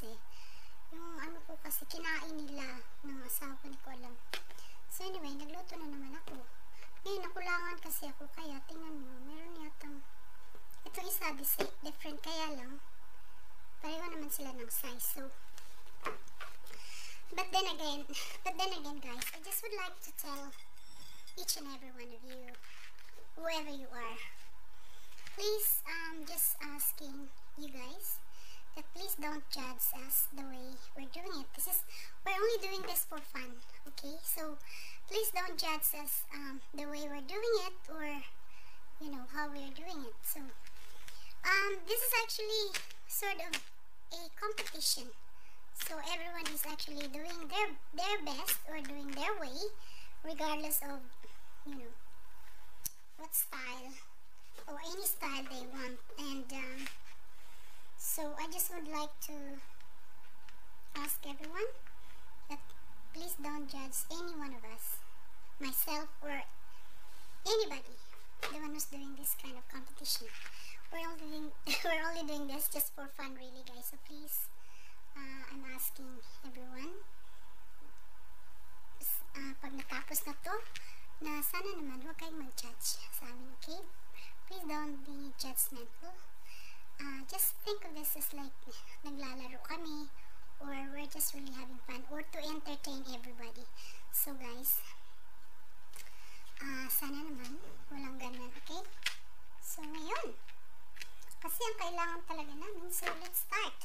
kasi. Yung ano po kasi, kinain nila ng asawa ko, ko alam. So anyway, nagluto na naman ako. Ngayon, nakulangan kasi ako, kaya tingnan nyo, meron yatang, itong isa, different, kaya lang, pareho naman sila ng size. So, but then again, but then again guys, I just would like to tell each and every one of you, whoever you are, please, um, just asking you guys that please don't judge us the way we're doing it. This is, we're only doing this for fun, okay? So, please don't judge us um, the way we're doing it or, you know, how we're doing it. So, um, this is actually sort of a competition. So, everyone is actually doing their, their best or doing their way regardless of, you know, what style or any style they want. And um, so I just would like to ask everyone that please don't judge any one of us, myself or anybody, the one who's doing this kind of competition. We're only doing, we're only doing this just for fun really guys. So please, uh, I'm asking everyone uh, pag natapos na to, na sana naman huwag kayong mag-judge sa amin, okay? Please don't be judgmental. Uh, just think of this as like naglalaro kami or we're just really having fun or to entertain everybody. So guys, uh, sana naman walang ganun, okay? So ngayon, kasi ang kailangan talaga namin, so let's start.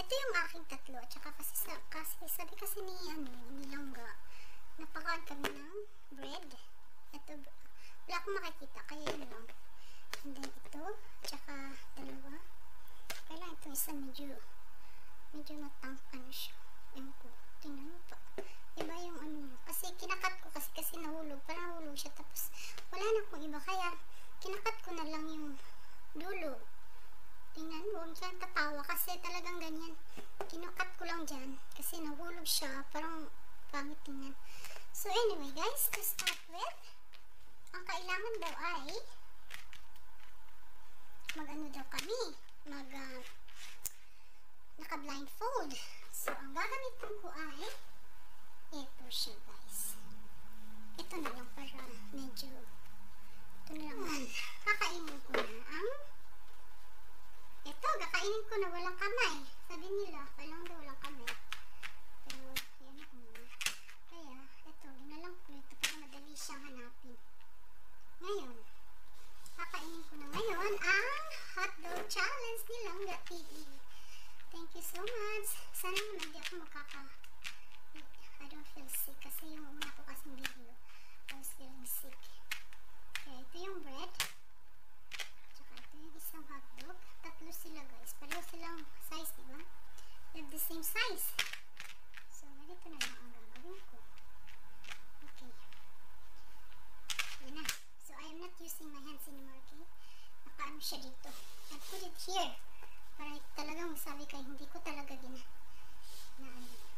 Ito yung aking tatlo, at saka kasi, kasi sabi kasi ni, ano, ni Langga, napakaan kami ng bread. Ito, wala akong makikita, kaya yun lang. And then ito, tsaka dalawa. Kailangan ito isa medyo, medyo matang, ano siya. Ewan ko, tingnan mo pa. Iba yung ano niya. Kasi kinakat ko kasi, kasi nahulog. Parang nahulog siya. Tapos, wala na kong iba. Kaya, kinakat ko na lang yung dulo. Tingnan mo, huwag siya tatawa kasi talagang ganyan. Kinakat ko lang dyan kasi nahulog siya. Parang pangit tingnan. So anyway guys, to start with, ang kailangan daw ay mag-ano daw kami, mag uh, naka-blindfold. So ang gagamitin ko ay ito siya guys. Ito na lang para medyo ito na lang. Kakainin ko na ang ito, kakainin ko na walang kamay. Sabi nila, kailangan daw walang kamay. Pero, yan ako muna. Kaya, ito, ginalang ko ito para madali siyang hanapin. Ngayon, kakainin ko na ngayon ang hotdog challenge ni Langga TV. Much. Sana naman hindi ako magkaka... I don't feel sick kasi yung una ko kasing video, I was feeling sick. Okay, ito yung bread. Tsaka ito yung isang hotdog. Tatlo sila guys. Pareho silang size, diba? They have the same size. So, ganito na lang ang gagawin ko. Okay. Yan na. So, I am not using my hands anymore, okay? Nakaano siya dito. I put it here. Para talagang masabi kayo, hindi ko talaga gina na ano.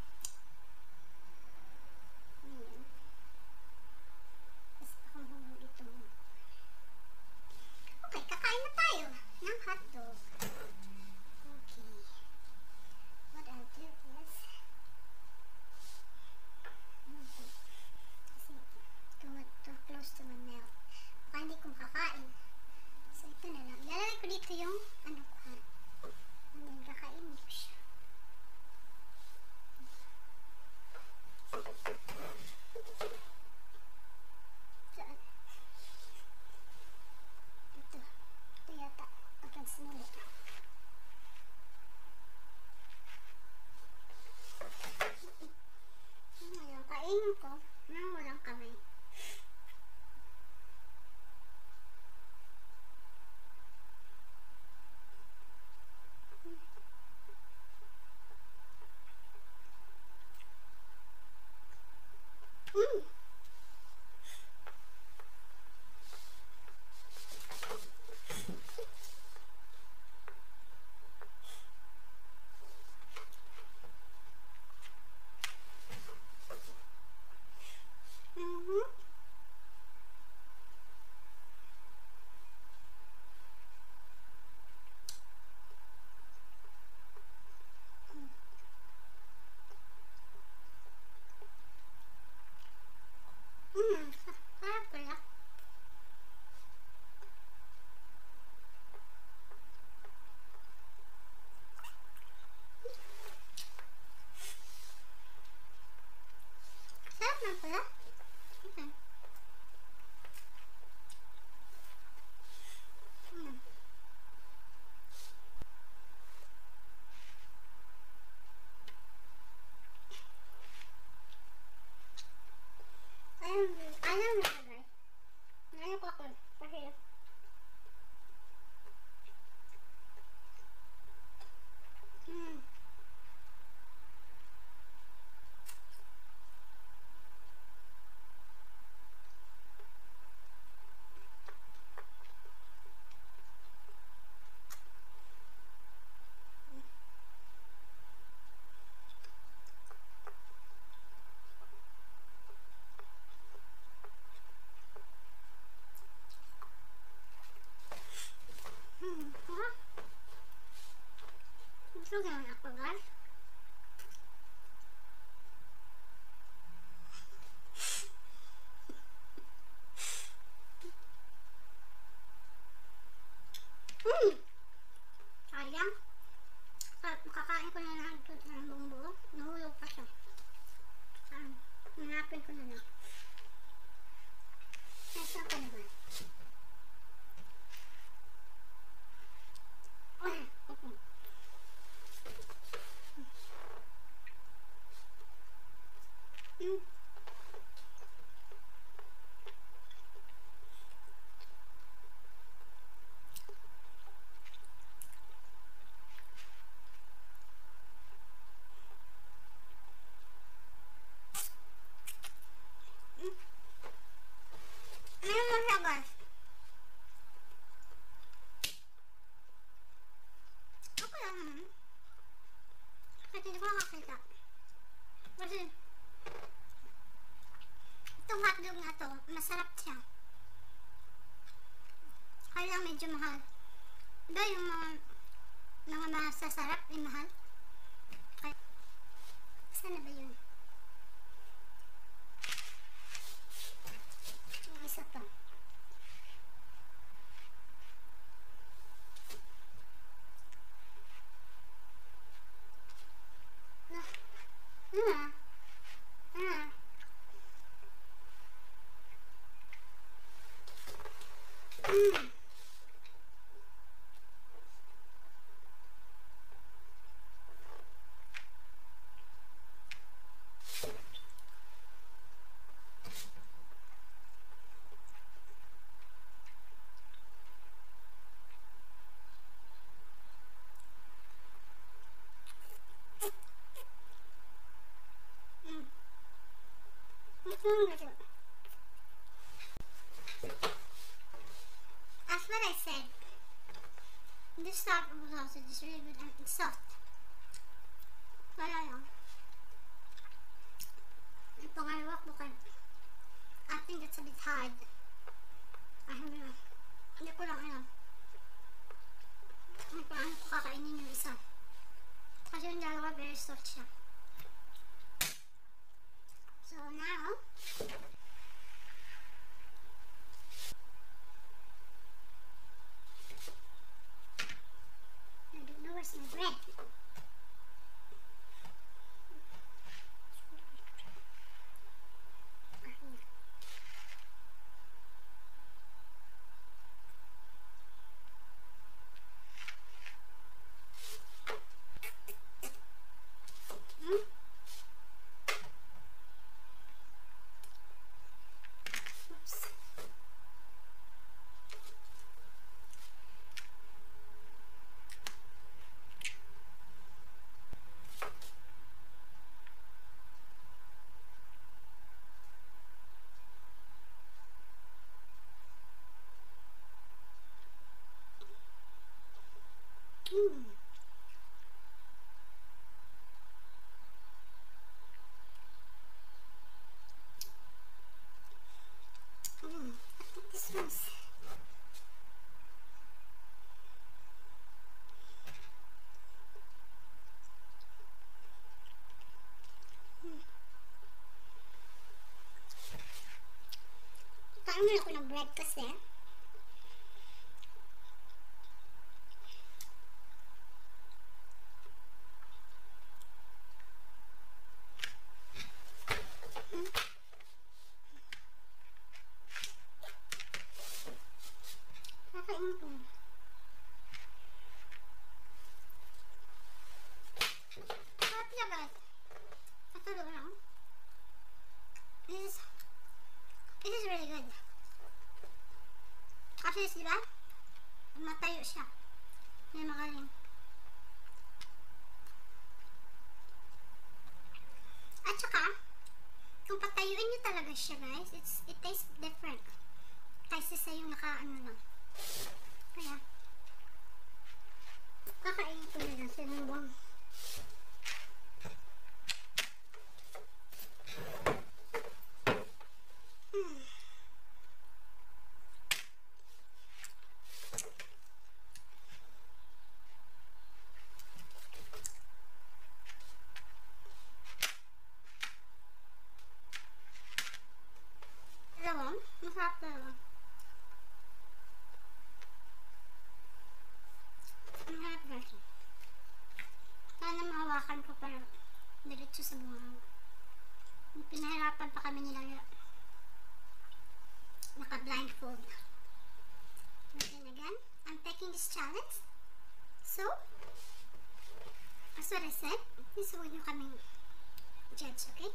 Mga masasarap ay mahal? Kaya, saan na ba yun? Isa pa. Ah. Ah. Ah. Mm. Mm. Ito yung gato. As what I said, this type of sausage is really good and it's soft. Kaya lang, ito nga yung bukan. I think it's a bit hard. I don't know. Hindi ko lang alam. Hindi ko alam kung kakainin yung isa. Kasi yung dalawa very soft siya. So now, I don't know where's my bread. Hmm? Oops. Mm. Mm. I think this one's Kain mo ako ng bread kasi. Kakain ko. Sarap niya guys. Patulog lang. This is, this is really good. Kasi di ba? Matayo siya. May makaling. At saka, kung patayuin nyo talaga siya guys, it's, it tastes different. Kaysa sa yung naka-ano lang. Kaya, kakainin ko na lang sa buwang. Hmm. Diretso sa bungang. Pinahirapan pa kami nila naka-blindfold. But then again, I'm taking this challenge. So, as what I said, this is what you coming judge, okay?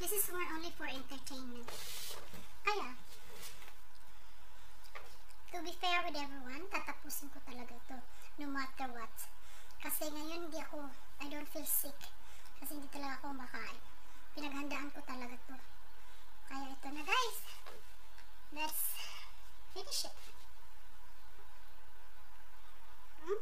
This is more only for entertainment. Kaya, to be fair with everyone, tatapusin ko talaga to no matter what. Kasi ngayon hindi ako, I don't feel sick. Kasi hindi talaga ako makain. Pinaghandaan ko talaga to. Kaya ito na guys. Let's finish it. Hmm?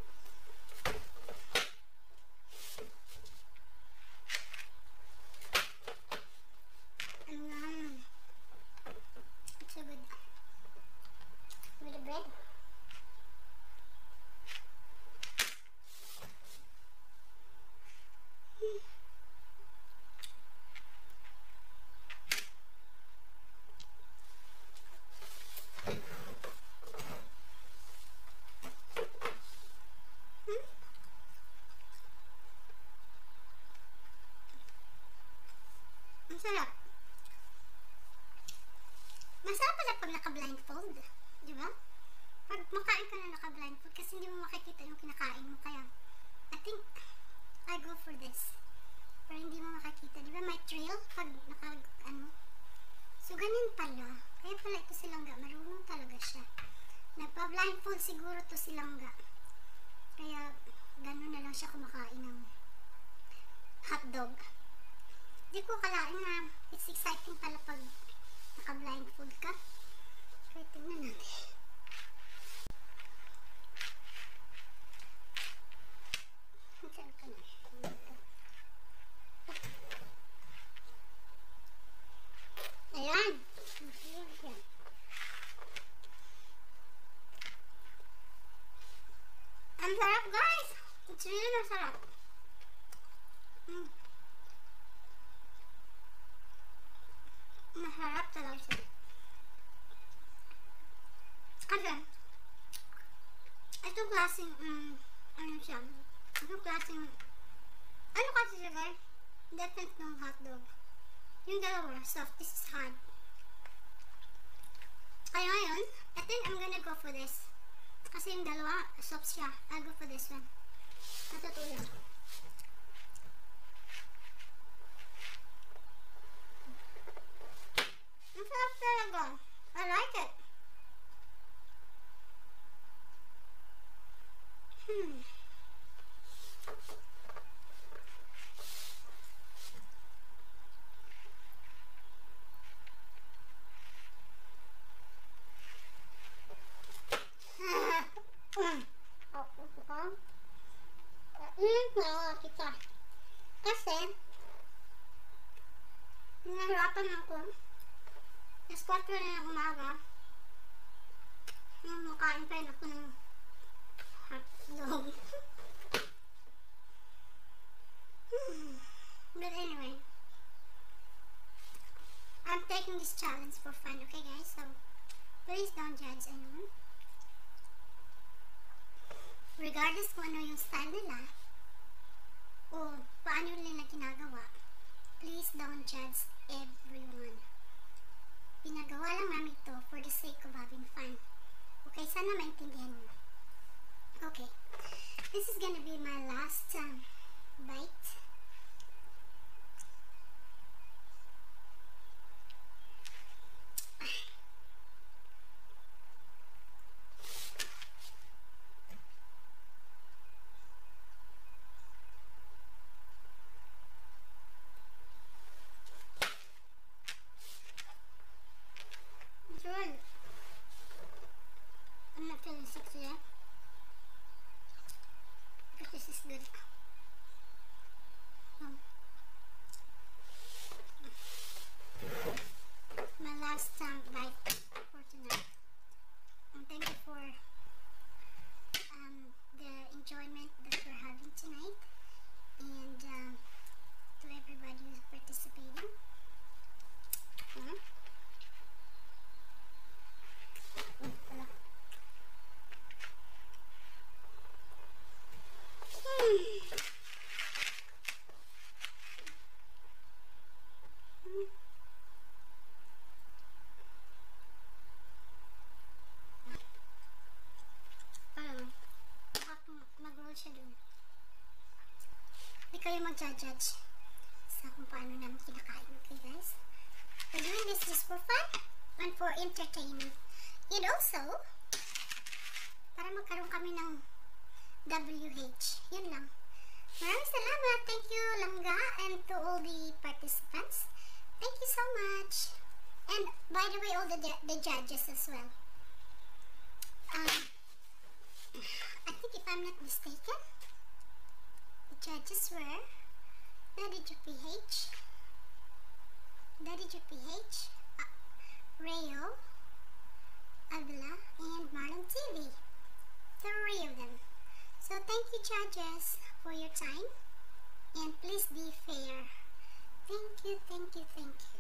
Masarap. Masarap pala pag naka-blindfold. Di ba? Pag makain ka na naka-blindfold kasi hindi mo makikita yung kinakain mo. Kaya, I think, I go for this. Pero hindi mo makikita. Di ba may trail pag naka, ano. So, ganun pala. Kaya pala ito silangga. Marunong talaga siya. Nagpa-blindfold siguro to silangga. Kaya, ganun na lang siya kumakain ng hotdog. Di ko kalain na it's exciting pala pag naka-blindfold ka. Kaya tingnan natin. Saan ka na? Ayan. Ayan. Ang sarap guys! It's really masarap. Mm. Masarap talaga siya. Kasi, itong klaseng, um, ano siya, itong klaseng, ano kasi siya guys? Different ng hotdog. Yung dalawa, soft. This is hard. Kaya ngayon, I think I'm gonna go for this. Kasi yung dalawa, soft siya. I'll go for this one. Natutulog. Ang sarap talaga. I like it. Hmm. Ako ka? Hmm, nawa kita. Kasi, nahirapan ako. Alas 4 na ng umaga. Nung makain pa rin ako ng hotdog. But anyway, I'm taking this challenge for fun, okay guys? So, please don't judge anyone. Regardless kung ano yung style nila, o paano nila ginagawa, please don't judge everyone. Pinagawa lang namin ito for the sake of having fun. Okay, sana maintindihan mo. Okay. This is gonna be my last um, bite. John. I'm not feeling sexy yet. Because this is good. Kayo mag-judge sa kung paano namin kinakain. Okay, guys? We're doing this just for fun and for entertainment. And also, para magkaroon kami ng WH. Yun lang. Maraming salamat. Thank you, Langga, and to all the participants. Thank you so much. And by the way, all the, the judges as well. Um, I think if I'm not mistaken, judges were Daddy PH, Daddy PH, uh, Rayo, Avila, and Marlon TV. Three of them. So thank you judges for your time and please be fair. Thank you, thank you, thank you.